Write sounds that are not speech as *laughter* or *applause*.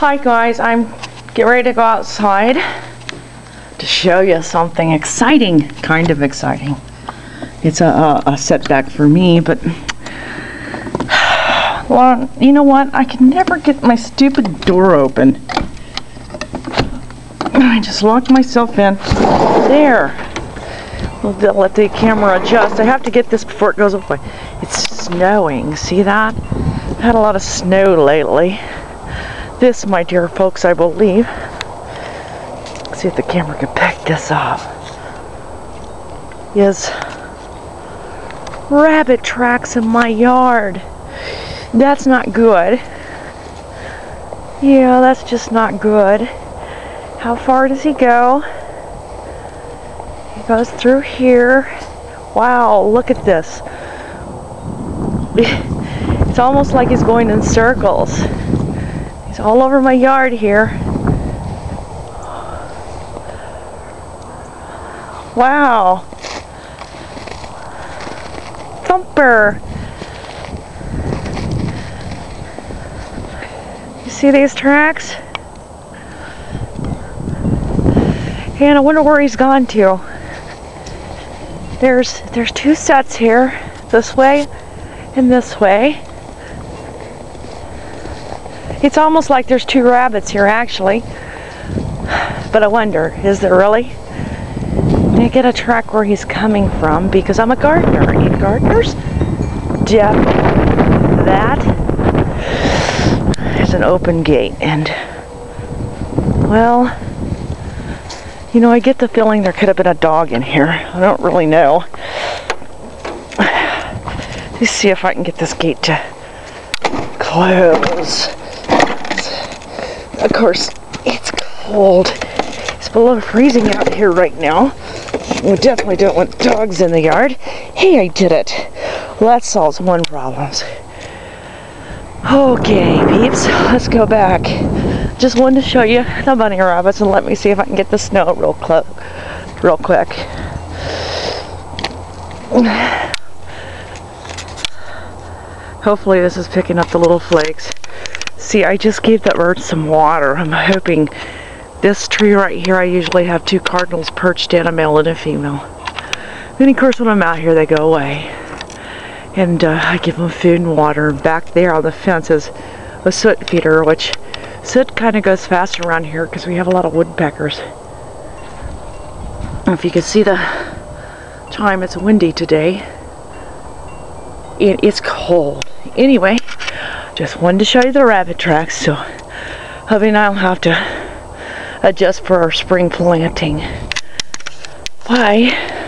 Hi guys, I'm getting ready to go outside to show you something exciting, kind of exciting. It's a, a, a setback for me, but *sighs* well, you know what? I can never get my stupid door open. *sighs* I just locked myself in. There. We'll let the camera adjust. I have to get this before it goes away. It's snowing. See that? I've had a lot of snow lately. This, my dear folks, I believe. See if the camera can pick this up. Is rabbit tracks in my yard. That's not good. Yeah, that's just not good. How far does he go? He goes through here. Wow, look at this. *laughs* It's almost like he's going in circles. All over my yard here. Wow. Thumper. You see these tracks? And I wonder where he's gone to. There's there's two sets here, this way and this way. It's almost like there's two rabbits here actually. But I wonder, is there really? I get a track where he's coming from because I'm a gardener and gardeners Jeff that is an open gate and well you know, I get the feeling there could have been a dog in here. I don't really know. Let's see if I can get this gate to close. Of course, it's cold. It's below freezing out here right now. We definitely don't want dogs in the yard. Hey, I did it. Well, that solves one problem. Okay, peeps, let's go back. Just wanted to show you the bunny rabbits and let me see if I can get the snow real close, real quick. Hopefully this is picking up the little flakes. See, I just gave that bird some water. I'm hoping this tree right here, I usually have two cardinals perched in, a male and a female. Then of course when I'm out here, they go away. And uh, I give them food and water. Back there on the fence is a suet feeder, which suet kind of goes fast around here because we have a lot of woodpeckers. If you can see the time, it's windy today. It is cold. Anyway, just wanted to show you the rabbit tracks, so hubby and I'll have to adjust for our spring planting. Bye.